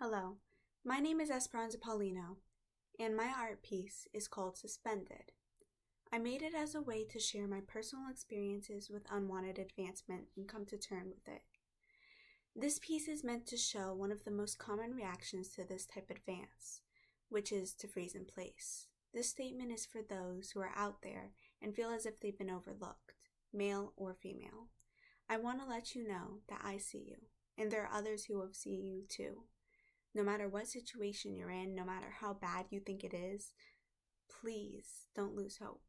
Hello, my name is Esperanza Paulino, and my art piece is called Suspended. I made it as a way to share my personal experiences with unwanted advancement and come to terms with it. This piece is meant to show one of the most common reactions to this type of advance, which is to freeze in place. This statement is for those who are out there and feel as if they've been overlooked, male or female. I want to let you know that I see you, and there are others who will see you too. No matter what situation you're in, no matter how bad you think it is, please don't lose hope.